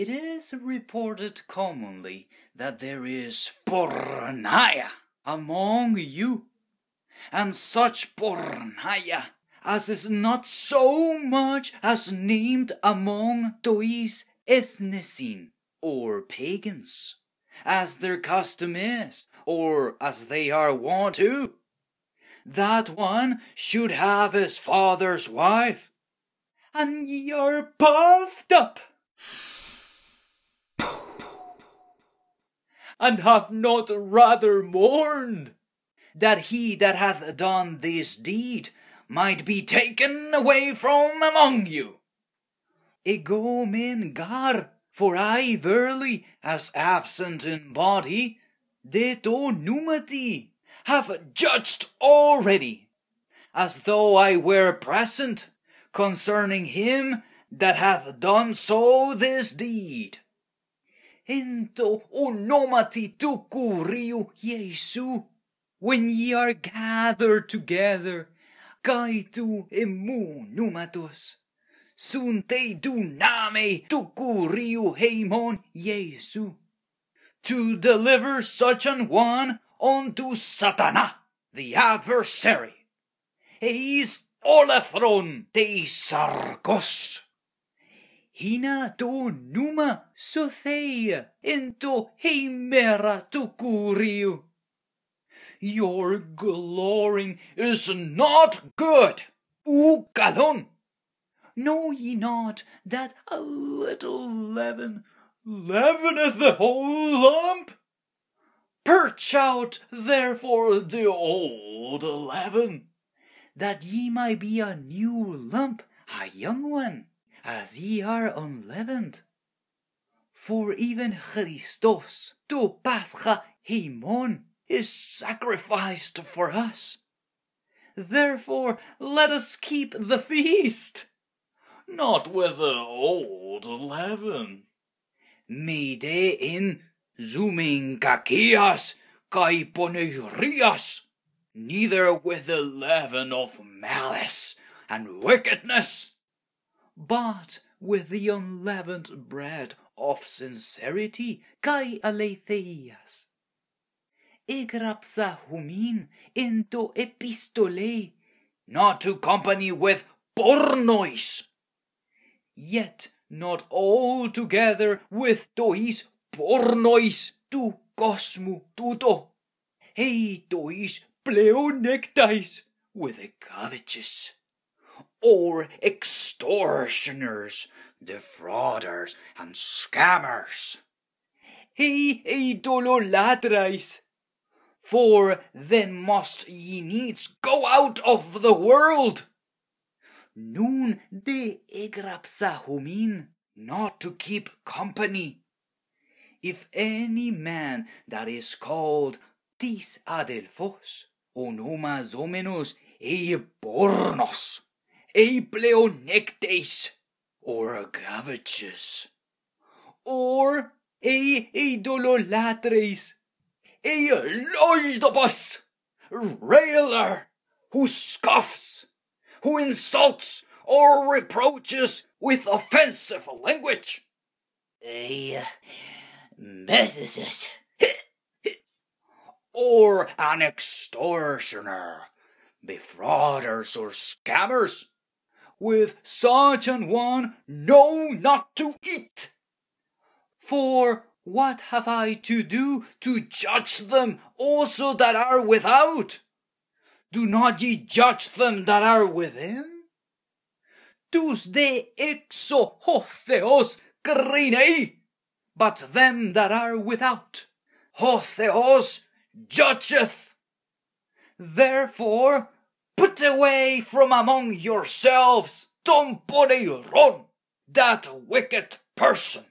It is reported commonly that there is pornaya among you, and such pornaya as is not so much as named among those ethnicine or pagans, as their custom is, or as they are wont to. That one should have his father's wife, and ye are puffed up. And have not rather mourned that he that hath done this deed might be taken away from among you. Ego men gar, for I verily, as absent in body, de to numati, have judged already, as though I were present, concerning him that hath done so this deed. Ento onomati tuku riu Jesu, when ye are gathered together, kaitu emu numatus, sun te duname tuku riu heimon Jesu, to deliver such an one unto Satana, the adversary. Eis olethron te sarkos. Hina to numa sotheia into heimera tukuriu. Your glorying is not good, ukalon. Know ye not that a little leaven leaveneth the whole lump? Perch out therefore the old leaven, that ye might be a new lump, a young one as ye are unleavened. For even Christos, to Pascha Himon, is sacrificed for us. Therefore let us keep the feast, not with the old leaven. Mide in zuminkakias kaiponerias, neither with the leaven of malice and wickedness but with the unleavened bread of sincerity, kai aletheias. Egrapsa humin into epistole, not to company with pornois, yet not altogether with tois pornois tu cosmu tuto, hei tois pleonectais with the covetous or extortioners, defrauders, and scammers. He idolatrais, for then must ye needs go out of the world. Nun de egrapsa egrapsahumin, not to keep company. If any man that is called tis adelphos, onoma zomenos e bornos, Apleonectes, or a agaviches, or a idololatres, a loidobus, railer, who scoffs, who insults or reproaches with offensive language. A messes or an extortioner, defrauders or scammers with such an one know not to eat. For what have I to do to judge them also that are without? Do not ye judge them that are within? Tus de exo hotheos grinei, but them that are without, hotheos judgeth. Therefore, Put away from among yourselves, Tomporeiron, that wicked person.